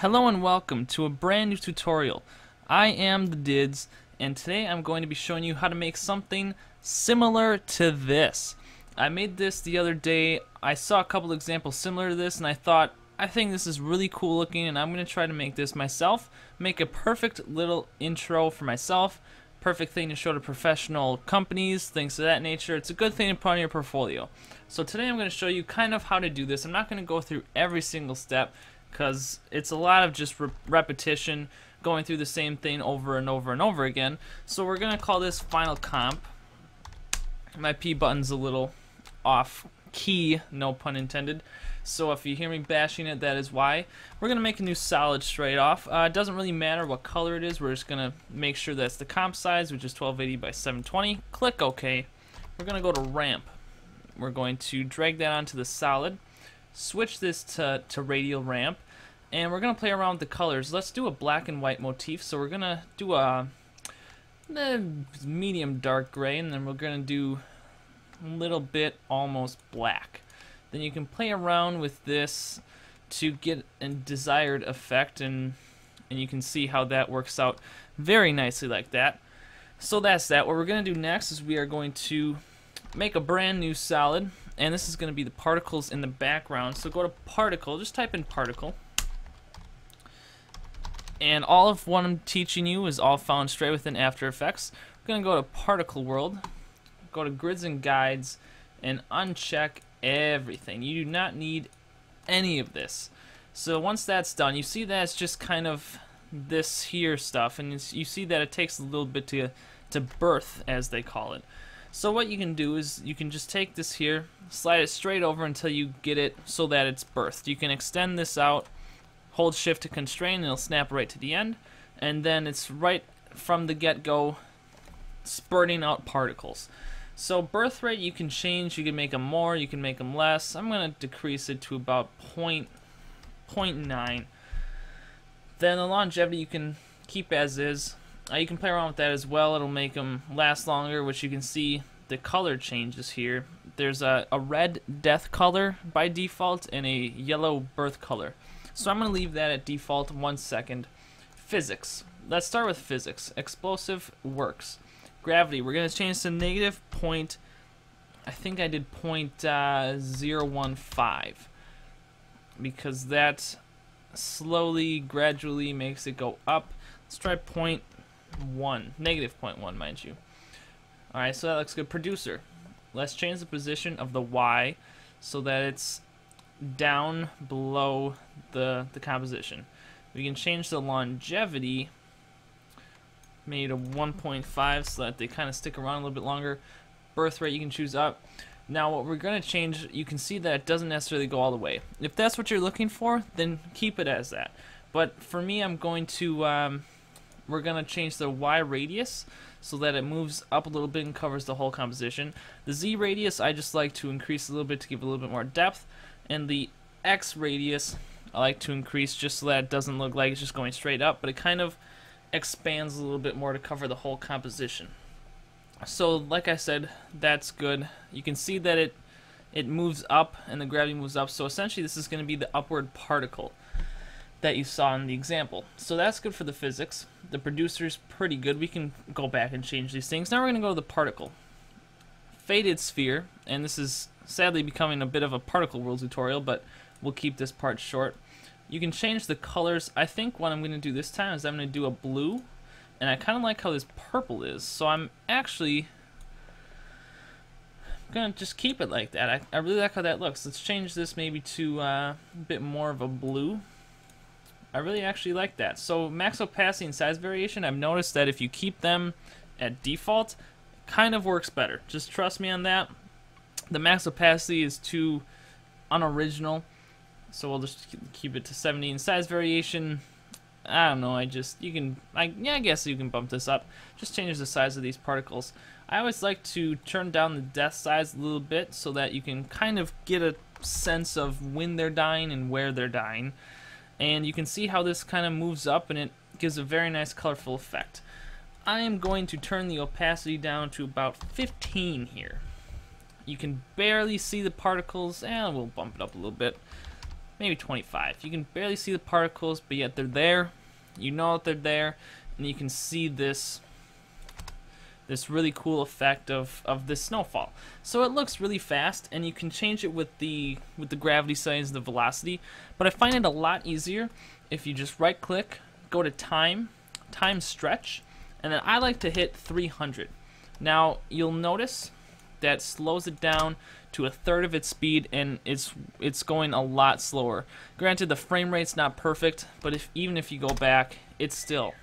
Hello and welcome to a brand new tutorial. I am the Dids and today I'm going to be showing you how to make something similar to this. I made this the other day. I saw a couple examples similar to this and I thought I think this is really cool looking and I'm going to try to make this myself. Make a perfect little intro for myself. Perfect thing to show to professional companies, things of that nature. It's a good thing to put on your portfolio. So today I'm going to show you kind of how to do this. I'm not going to go through every single step because it's a lot of just re repetition going through the same thing over and over and over again. So we're going to call this final comp. My P button's a little off key, no pun intended. So if you hear me bashing it, that is why. We're going to make a new solid straight off. Uh, it doesn't really matter what color it is. We're just going to make sure that's the comp size, which is 1280 by 720. Click OK. We're going to go to ramp. We're going to drag that onto the solid switch this to, to radial ramp and we're gonna play around with the colors. Let's do a black and white motif. So we're gonna do a, a medium dark gray and then we're gonna do a little bit almost black. Then you can play around with this to get a desired effect and and you can see how that works out very nicely like that. So that's that. What we're gonna do next is we are going to make a brand new solid and this is going to be the particles in the background. So go to particle, just type in particle. And all of what I'm teaching you is all found straight within After Effects. We're going to go to particle world, go to grids and guides, and uncheck everything. You do not need any of this. So once that's done, you see that it's just kind of this here stuff, and you see that it takes a little bit to, to birth, as they call it. So what you can do is you can just take this here, slide it straight over until you get it so that it's birthed. You can extend this out, hold shift to constrain, and it'll snap right to the end. And then it's right from the get-go spurting out particles. So birth rate you can change, you can make them more, you can make them less. I'm going to decrease it to about point, point 0.9. Then the longevity you can keep as is. Uh, you can play around with that as well. It'll make them last longer, which you can see the color changes here. There's a, a red death color by default and a yellow birth color. So I'm going to leave that at default one second. Physics. Let's start with physics. Explosive works. Gravity. We're going to change to negative point. I think I did point uh, 0.015 because that slowly, gradually makes it go up. Let's try point 1. Negative one, mind you. Alright, so that looks good. Producer. Let's change the position of the Y so that it's down below the, the composition. We can change the longevity maybe to 1.5 so that they kind of stick around a little bit longer. Birth rate you can choose up. Now what we're going to change, you can see that it doesn't necessarily go all the way. If that's what you're looking for, then keep it as that. But for me, I'm going to um, we're going to change the Y radius so that it moves up a little bit and covers the whole composition. The Z radius I just like to increase a little bit to give a little bit more depth. And the X radius I like to increase just so that it doesn't look like it's just going straight up, but it kind of expands a little bit more to cover the whole composition. So like I said, that's good. You can see that it it moves up and the gravity moves up. So essentially this is going to be the upward particle that you saw in the example. So that's good for the physics. The producer's pretty good. We can go back and change these things. Now we're going to go to the particle. Faded sphere, and this is sadly becoming a bit of a particle world tutorial, but we'll keep this part short. You can change the colors. I think what I'm going to do this time is I'm going to do a blue, and I kind of like how this purple is. So I'm actually going to just keep it like that. I, I really like how that looks. Let's change this maybe to uh, a bit more of a blue. I really actually like that. So max opacity and size variation, I've noticed that if you keep them at default, kind of works better. Just trust me on that. The max opacity is too unoriginal, so we'll just keep it to 70. And size variation, I don't know, I just, you can, I, yeah, I guess you can bump this up. Just change the size of these particles. I always like to turn down the death size a little bit so that you can kind of get a sense of when they're dying and where they're dying and you can see how this kind of moves up and it gives a very nice colorful effect. I am going to turn the opacity down to about 15 here. You can barely see the particles, and we'll bump it up a little bit. maybe 25. You can barely see the particles, but yet they're there. You know that they're there, and you can see this this really cool effect of, of this snowfall. So it looks really fast, and you can change it with the with the gravity settings, the velocity. But I find it a lot easier if you just right click, go to time, time stretch, and then I like to hit 300. Now you'll notice that slows it down to a third of its speed and it's it's going a lot slower. Granted the frame rate's not perfect, but if even if you go back, it still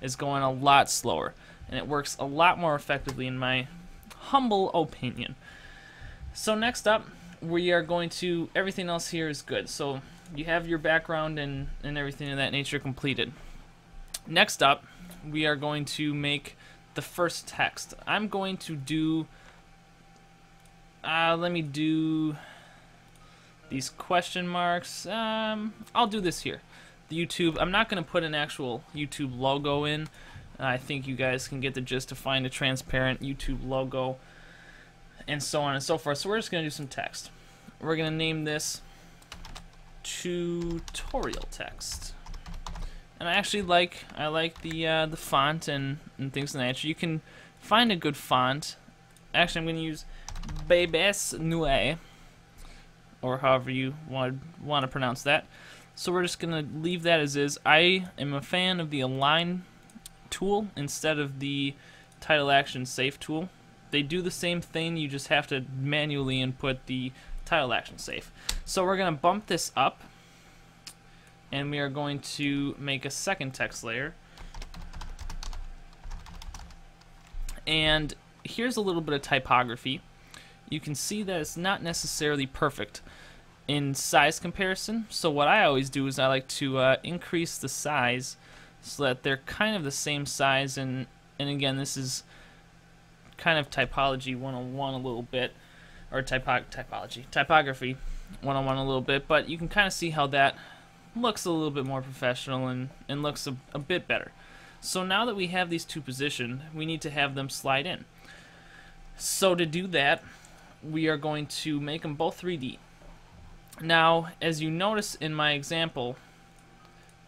is going a lot slower and it works a lot more effectively in my humble opinion. So next up, we are going to everything else here is good. So you have your background and and everything of that nature completed. Next up, we are going to make the first text. I'm going to do uh, let me do these question marks. Um, I'll do this here. The YouTube, I'm not going to put an actual YouTube logo in. I think you guys can get the gist to find a transparent YouTube logo and so on and so forth. So we're just going to do some text. We're going to name this tutorial text. And I actually like I like the uh, the font and, and things of that nature. You can find a good font. Actually, I'm going to use Bebas Neue, or however you want want to pronounce that. So we're just gonna leave that as is. I am a fan of the align tool instead of the title action safe tool. They do the same thing, you just have to manually input the title action safe. So we're gonna bump this up and we are going to make a second text layer. And here's a little bit of typography you can see that it's not necessarily perfect in size comparison. So what I always do is I like to uh, increase the size so that they're kind of the same size. And, and again, this is kind of typology 101 a little bit, or typo typology, typography 101 a little bit, but you can kind of see how that looks a little bit more professional and, and looks a, a bit better. So now that we have these two positioned, we need to have them slide in. So to do that, we are going to make them both 3D. Now, as you notice in my example,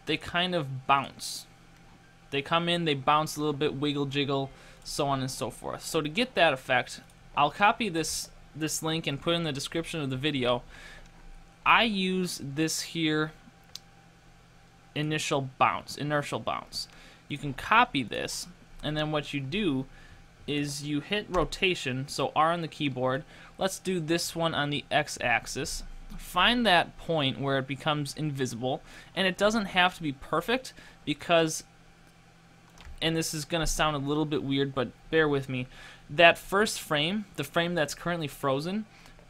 they kind of bounce. They come in, they bounce a little bit, wiggle jiggle, so on and so forth. So to get that effect, I'll copy this this link and put in the description of the video. I use this here initial bounce, inertial bounce. You can copy this, and then what you do is you hit rotation, so R on the keyboard. Let's do this one on the x-axis. Find that point where it becomes invisible, and it doesn't have to be perfect because, and this is going to sound a little bit weird, but bear with me, that first frame, the frame that's currently frozen,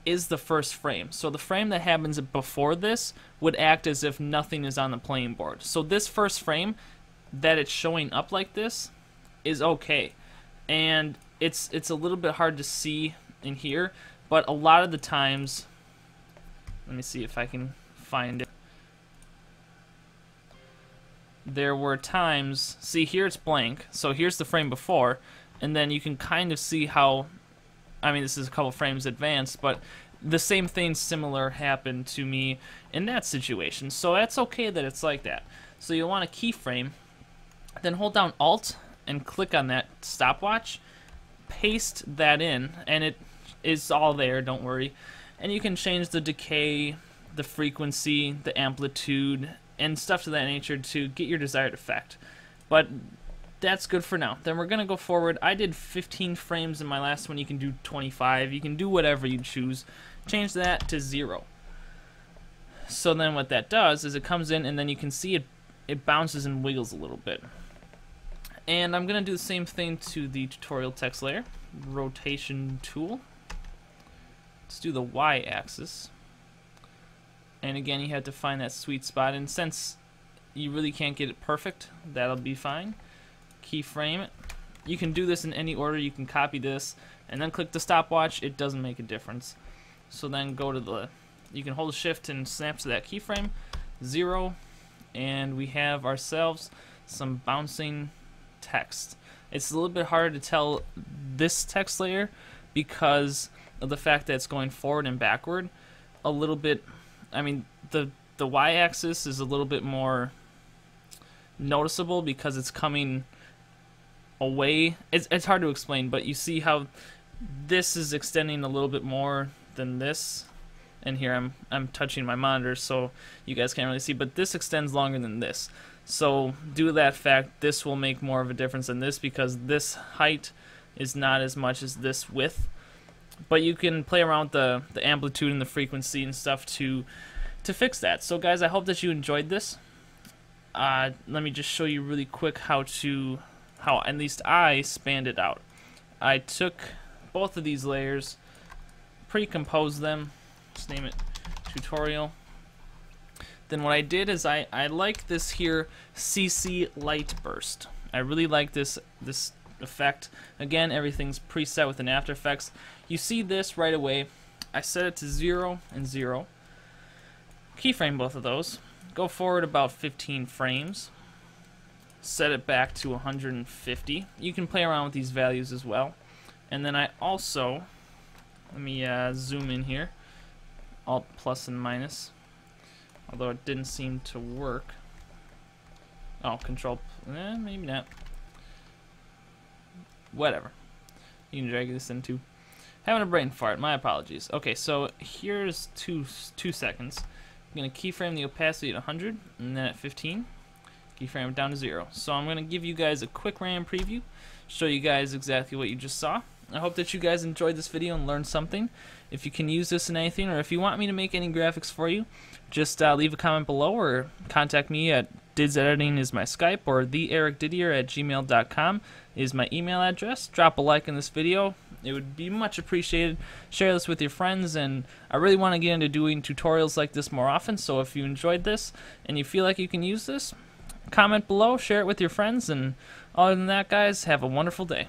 is the first frame. So the frame that happens before this would act as if nothing is on the playing board. So this first frame that it's showing up like this is okay and it's it's a little bit hard to see in here, but a lot of the times, let me see if I can find it. There were times, see here it's blank, so here's the frame before, and then you can kind of see how, I mean this is a couple frames advanced, but the same thing similar happened to me in that situation. So that's okay that it's like that. So you'll want a keyframe, then hold down Alt and click on that stopwatch, paste that in, and it is all there, don't worry. And you can change the decay, the frequency, the amplitude, and stuff to that nature to get your desired effect. But that's good for now. Then we're going to go forward. I did 15 frames in my last one. You can do 25. You can do whatever you choose. Change that to 0. So then what that does is it comes in and then you can see it, it bounces and wiggles a little bit. And I'm going to do the same thing to the tutorial text layer. Rotation tool. Let's do the y-axis. And again, you have to find that sweet spot. And since you really can't get it perfect, that'll be fine. Keyframe. You can do this in any order. You can copy this and then click the stopwatch. It doesn't make a difference. So then go to the, you can hold shift and snap to that keyframe. Zero. And we have ourselves some bouncing text. It's a little bit harder to tell this text layer because of the fact that it's going forward and backward a little bit. I mean, the the y-axis is a little bit more noticeable because it's coming away. It's, it's hard to explain, but you see how this is extending a little bit more than this. And here I'm I'm touching my monitor, so you guys can't really see, but this extends longer than this. So due to that fact, this will make more of a difference than this because this height is not as much as this width. But you can play around with the, the amplitude and the frequency and stuff to to fix that. So guys, I hope that you enjoyed this. Uh, let me just show you really quick how to how at least I spanned it out. I took both of these layers, pre-composed them, let's name it tutorial. Then what I did is I, I like this here CC light burst. I really like this this effect. Again, everything's preset within After Effects. You see this right away. I set it to 0 and 0. Keyframe both of those. Go forward about 15 frames. Set it back to 150. You can play around with these values as well. And then I also, let me uh, zoom in here. Alt plus and minus. Although it didn't seem to work. Oh, control, eh, maybe not. Whatever. You can drag this into having a brain fart. My apologies. Okay, so here's two two seconds. I'm gonna keyframe the opacity at 100 and then at 15, keyframe down to zero. So I'm gonna give you guys a quick RAM preview, show you guys exactly what you just saw. I hope that you guys enjoyed this video and learned something. If you can use this in anything, or if you want me to make any graphics for you, just uh, leave a comment below or contact me at Dids Editing is my Skype, or theericdidier at gmail.com is my email address. Drop a like in this video. It would be much appreciated. Share this with your friends, and I really want to get into doing tutorials like this more often, so if you enjoyed this and you feel like you can use this, comment below, share it with your friends, and other than that, guys, have a wonderful day.